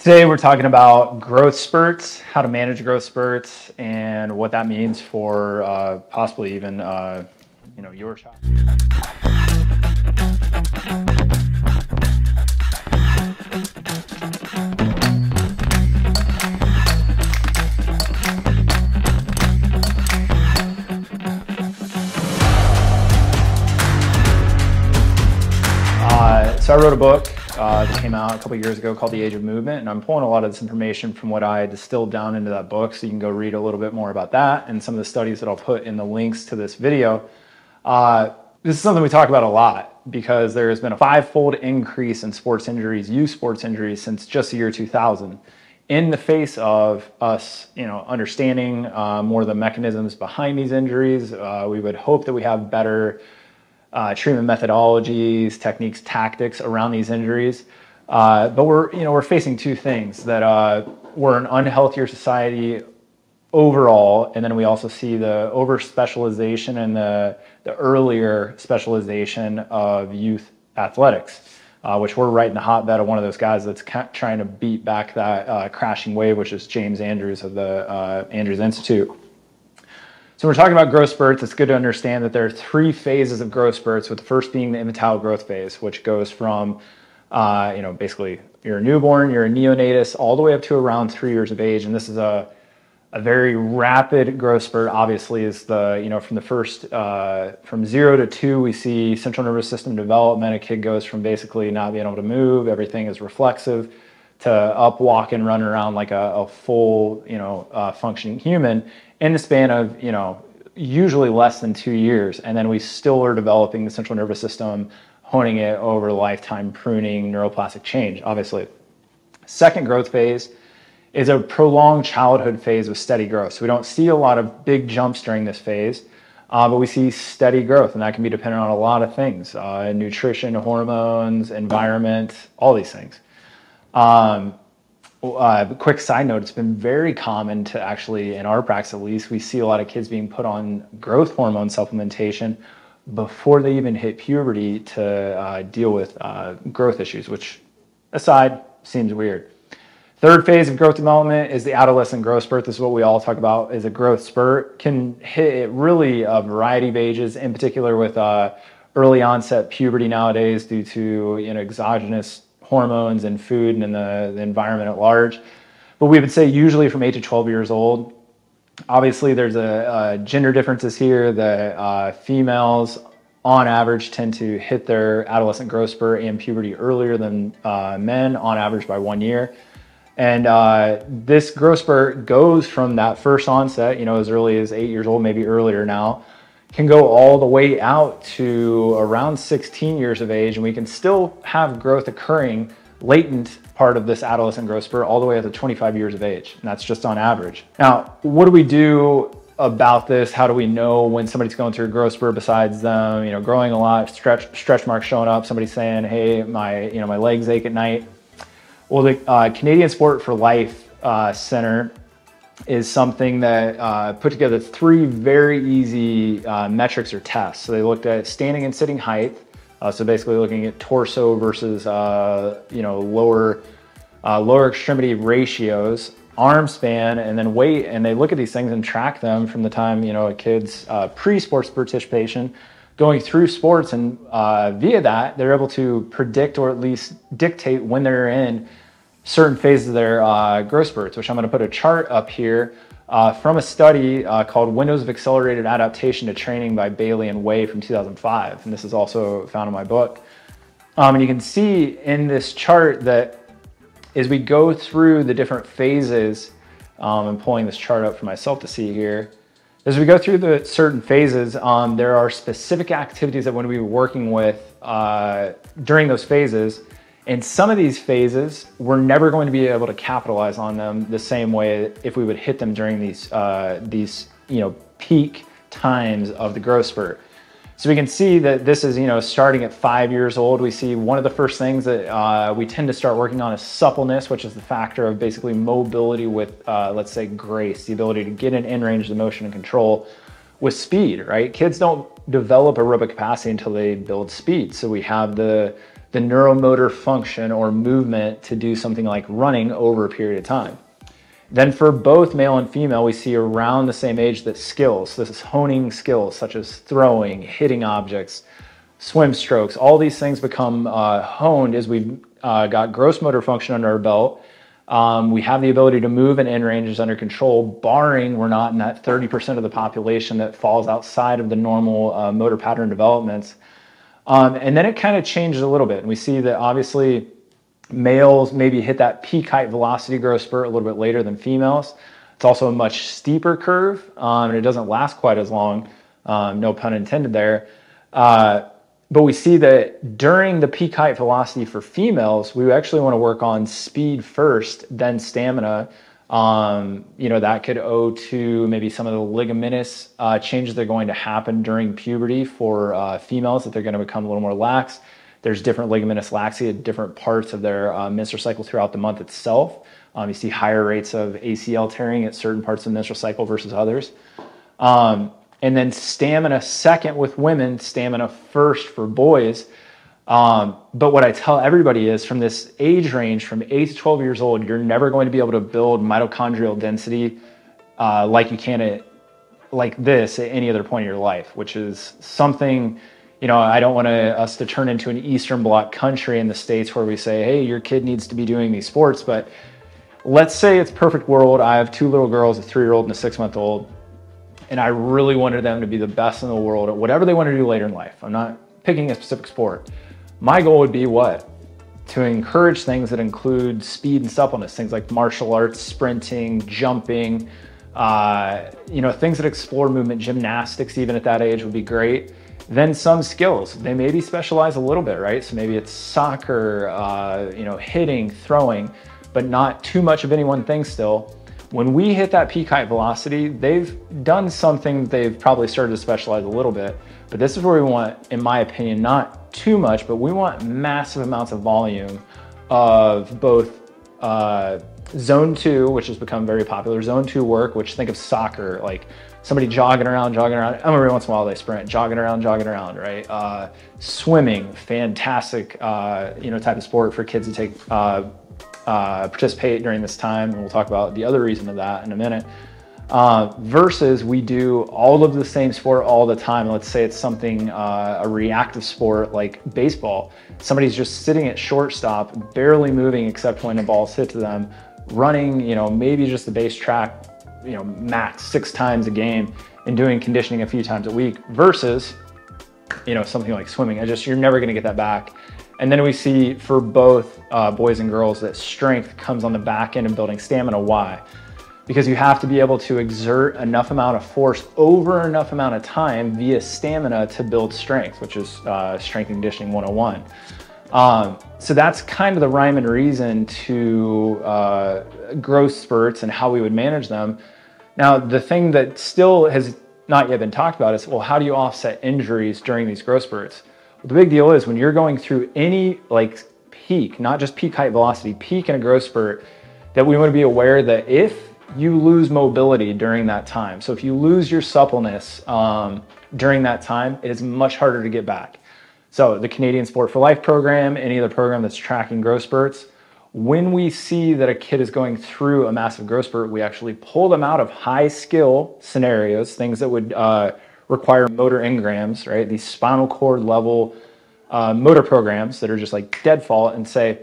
Today we're talking about growth spurts, how to manage growth spurts, and what that means for uh, possibly even uh, you know your shop. Uh, so I wrote a book uh, that came out a couple years ago called The Age of Movement, and I'm pulling a lot of this information from what I distilled down into that book, so you can go read a little bit more about that and some of the studies that I'll put in the links to this video. Uh, this is something we talk about a lot because there has been a five-fold increase in sports injuries, youth sports injuries, since just the year 2000. In the face of us, you know, understanding uh, more of the mechanisms behind these injuries, uh, we would hope that we have better uh, treatment methodologies, techniques, tactics around these injuries. Uh, but we're, you know, we're facing two things that uh, we're an unhealthier society overall, and then we also see the over specialization and the, the earlier specialization of youth athletics, uh, which we're right in the hotbed of one of those guys that's ca- trying to beat back that uh, crashing wave, which is James Andrews of the uh, Andrews Institute. So we're talking about growth spurts. It's good to understand that there are three phases of growth spurts, with the first being the infantile growth phase, which goes from, uh, you know, basically you're a newborn, you're a neonatus, all the way up to around three years of age. And this is a, a very rapid growth spurt, obviously, is the, you know, from the first, uh, from zero to two, we see central nervous system development. A kid goes from basically not being able to move, everything is reflexive, to up, walk, and run around like a, a full, you know, uh, functioning human in the span of, you know, usually less than two years. And then we still are developing the central nervous system, honing it over lifetime pruning, neuroplastic change, obviously. Second growth phase is a prolonged childhood phase with steady growth. So we don't see a lot of big jumps during this phase, uh, but we see steady growth, and that can be dependent on a lot of things uh, nutrition, hormones, environment, all these things. Um, uh, quick side note, it's been very common to actually, in our practice at least, we see a lot of kids being put on growth hormone supplementation before they even hit puberty to uh, deal with uh, growth issues, which aside seems weird. Third phase of growth development is the adolescent growth spurt. This is what we all talk about is a growth spurt. Can hit really a variety of ages, in particular with uh, early onset puberty nowadays due to you know exogenous hormones and food and in the, the environment at large. But we would say usually from 8 to 12 years old. Obviously, there's a, a gender differences here. The uh, females, on average, tend to hit their adolescent growth spurt and puberty earlier than uh, men, on average by one year. And uh, this growth spurt goes from that first onset, you know, as early as eight years old, maybe earlier now, can go all the way out to around 16 years of age, and we can still have growth occurring latent part of this adolescent growth spurt all the way up to 25 years of age. And that's just on average. Now, what do we do about this? How do we know when somebody's going through a growth spurt besides them, you know, growing a lot, stretch stretch marks showing up, somebody saying, hey, my, you know, my legs ache at night. Well, the uh, Canadian Sport for Life uh, Center is something that uh, put together three very easy uh, metrics or tests. So they looked at standing and sitting height. Uh, so basically looking at torso versus uh, you know lower uh, lower extremity ratios, arm span, and then weight. And they look at these things and track them from the time you know a kid's uh, pre-sports participation going through sports, and via that they're able to predict or at least dictate when they're in certain phases of their uh, growth spurts, which I'm going to put a chart up here uh, from a study uh, called Windows of Accelerated Adaptation to Training by Balyi and Way from 2005. And this is also found in my book. Um, and you can see in this chart that as we go through the different phases, um, I'm pulling this chart up for myself to see here. As we go through the certain phases, um, there are specific activities that we're going to be working with uh, during those phases in some of these phases, we're never going to be able to capitalize on them the same way if we would hit them during these, uh, these you know, peak times of the growth spurt. So we can see that this is, you know, starting at five years old. We see one of the first things that uh, we tend to start working on is suppleness, which is the factor of basically mobility with, uh, let's say, grace, the ability to get an in range of the motion and control with speed, right? Kids don't develop aerobic capacity until they build speed. So we have the the neuromotor function or movement to do something like running over a period of time. Then for both male and female, we see around the same age that skills, this is honing skills such as throwing, hitting objects, swim strokes, all these things become uh, honed as we've uh, got gross motor function under our belt. Um, we have the ability to move and end ranges under control, barring we're not in that 30% of the population that falls outside of the normal uh, motor pattern developments. Um, and then it kind of changes a little bit. And we see that obviously males maybe hit that peak height velocity growth spurt a little bit later than females. It's also a much steeper curve, um, and it doesn't last quite as long. Um, no pun intended there. Uh, but we see that during the peak height velocity for females, we actually want to work on speed first, then stamina. Um, you know, that could owe to maybe some of the ligamentous uh, changes that are going to happen during puberty for uh, females, that they're going to become a little more lax. There's different ligamentous laxity at different parts of their uh, menstrual cycle throughout the month itself. Um, you see higher rates of ACL tearing at certain parts of the menstrual cycle versus others. Um, and then stamina second with women, stamina first for boys. Um, but what I tell everybody is from this age range, from 8 to 12 years old, you're never going to be able to build mitochondrial density uh, like you can at like this at any other point in your life, which is something you know, I don't want to, us to turn into an Eastern Bloc country in the States where we say, hey, your kid needs to be doing these sports. But let's say it's perfect world. I have two little girls, a three year old and a six month old, and I really wanted them to be the best in the world at whatever they want to do later in life. I'm not picking a specific sport. My goal would be what? To encourage things that include speed and suppleness, things like martial arts, sprinting, jumping, uh, you know, things that explore movement, gymnastics, even at that age would be great then some skills. They maybe specialize a little bit, right? So maybe it's soccer, uh, you know, hitting, throwing, but not too much of any one thing still. When we hit that peak height velocity, they've done something they've probably started to specialize a little bit. But this is where we want, in my opinion, not too much, but we want massive amounts of volume of both uh, zone two, which has become very popular, zone two work, which think of soccer, like somebody jogging around, jogging around. Every once in a while they sprint, jogging around, jogging around, right? Uh, swimming, fantastic, uh, you know, type of sport for kids to take uh, uh, participate during this time. And we'll talk about the other reason of that in a minute. Uh, versus we do all of the same sport all the time. Let's say it's something, uh, a reactive sport like baseball. Somebody's just sitting at shortstop, barely moving except when the ball's hit to them, running, you know, maybe just the base track you know, max six times a game and doing conditioning a few times a week versus, you know, something like swimming. I just, you're never going to get that back. And then we see for both uh, boys and girls that strength comes on the back end of building stamina. Why? Because you have to be able to exert enough amount of force over enough amount of time via stamina to build strength, which is uh, strength and conditioning 101. Um, so that's kind of the rhyme and reason to uh, growth spurts and how we would manage them. Now, the thing that still has not yet been talked about is, well, how do you offset injuries during these growth spurts? Well, the big deal is when you're going through any like peak, not just peak height velocity, peak in a growth spurt, that we want to be aware that if you lose mobility during that time, so if you lose your suppleness um, during that time, it is much harder to get back. So the Canadian Sport for Life program, any other program that's tracking growth spurts, when we see that a kid is going through a massive growth spurt, we actually pull them out of high skill scenarios, things that would uh, require motor engrams, right? These spinal cord level uh, motor programs that are just like deadfall and say,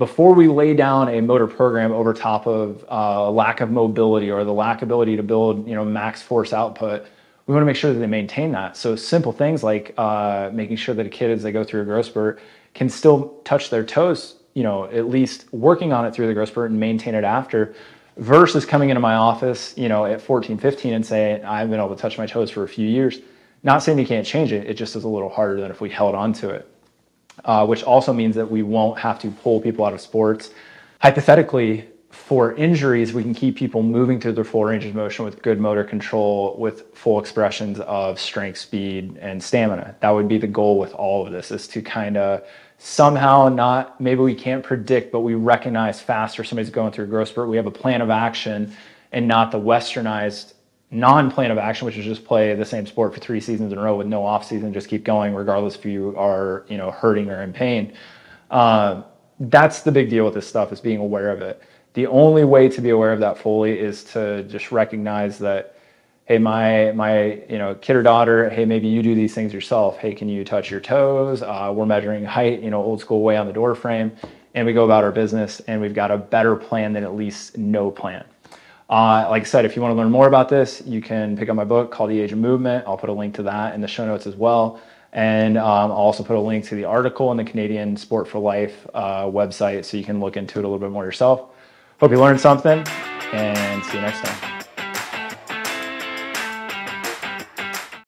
before we lay down a motor program over top of uh, lack of mobility or the lack ability to build, you know, max force output, we want to make sure that they maintain that. So simple things like uh, making sure that a kid, as they go through a growth spurt, can still touch their toes. You know, at least working on it through the growth spurt and maintain it after, versus coming into my office, you know, at 14, 15 and saying I've been able to touch my toes for a few years. Not saying you can't change it. It just is a little harder than if we held on to it. Uh, which also means that we won't have to pull people out of sports. Hypothetically, for injuries, we can keep people moving through their full range of motion with good motor control, with full expressions of strength, speed, and stamina. That would be the goal with all of this, is to kind of somehow not, maybe we can't predict, but we recognize faster somebody's going through a growth spurt. We have a plan of action and not the westernized non-plan of action, which is just play the same sport for three seasons in a row with no off season, just keep going regardless if you are, you know, hurting or in pain. Uh, that's the big deal with this stuff is being aware of it. The only way to be aware of that fully is to just recognize that, hey, my my you know kid or daughter, hey, maybe you do these things yourself. Hey, can you touch your toes? Uh, we're measuring height, you know, old school way on the door frame, and we go about our business, and we've got a better plan than at least no plan. Uh, like I said, if you want to learn more about this, you can pick up my book called The Age of Movement. I'll put a link to that in the show notes as well. And um, I'll also put a link to the article on the Canadian Sport for Life uh, website so you can look into it a little bit more yourself. Hope you learned something and see you next time.